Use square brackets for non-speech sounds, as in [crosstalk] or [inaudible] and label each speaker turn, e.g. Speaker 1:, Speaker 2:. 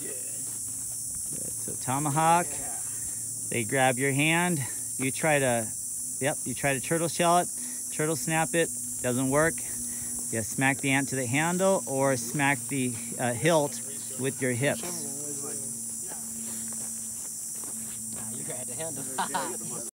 Speaker 1: Good. So tomahawk. They grab your hand. You try to, yep, you try to turtle shell it, turtle snap it, doesn't work. You smack the ant to the handle or smack the uh, hilt with your hips.
Speaker 2: You the handle. [laughs]